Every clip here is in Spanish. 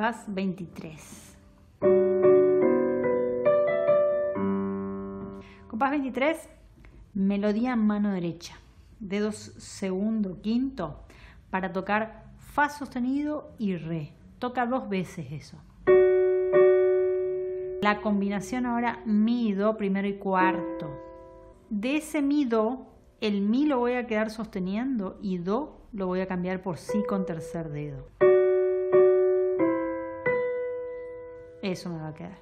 compás 23. Compás 23, melodía en mano derecha, dedos segundo, quinto, para tocar Fa sostenido y Re. Toca dos veces eso. La combinación ahora Mi, Do, primero y cuarto. De ese Mi, Do, el Mi lo voy a quedar sosteniendo y Do lo voy a cambiar por Si con tercer dedo. Eso me va a quedar.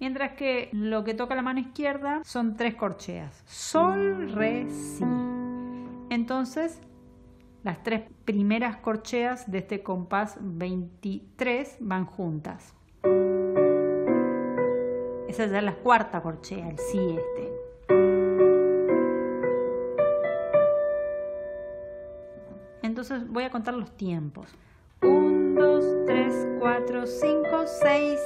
Mientras que lo que toca la mano izquierda son tres corcheas. Sol, Re, Si. Entonces, las tres primeras corcheas de este compás 23 van juntas. Esa es la cuarta corchea, el Si este. Entonces voy a contar los tiempos. 1, 2, 3, 4, 5, 6.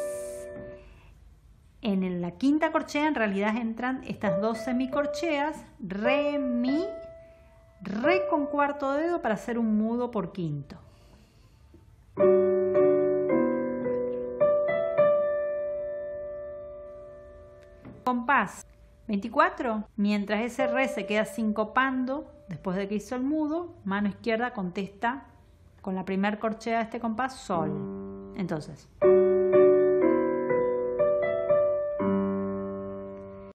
En la quinta corchea en realidad entran estas dos semicorcheas, re, mi, re con cuarto dedo para hacer un mudo por quinto. Compás 24, mientras ese re se queda sincopando, después de que hizo el mudo, mano izquierda contesta con la primera corchea de este compás sol. Entonces.